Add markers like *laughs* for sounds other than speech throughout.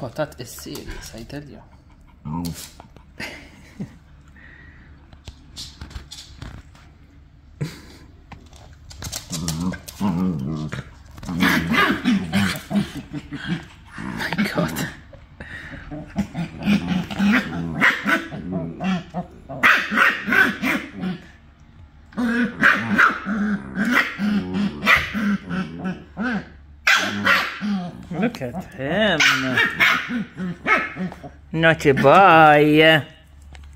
Potat is serious, I tell mm. *laughs* you. My God. Look at him. Naughty boy.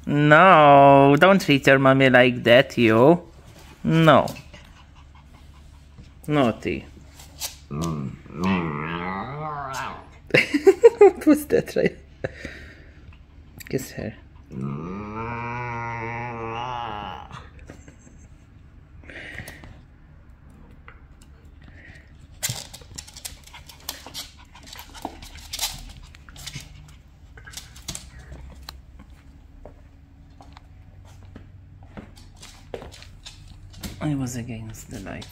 No, don't treat your mommy like that, you. No. Naughty. Mm. *laughs* what was that, right? Kiss her. I was against the light.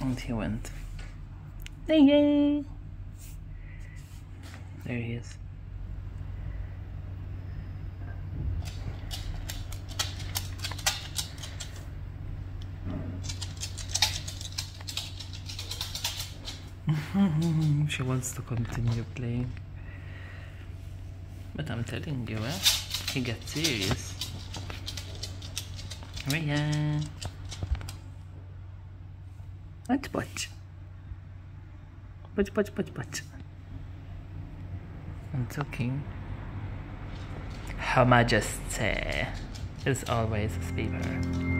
And he went. Yay! There he is. *laughs* she wants to continue playing. But I'm telling you, eh? He gets serious. Watch, watch. Watch, watch, watch, watch. I'm talking. Her Majesty is always a speaker.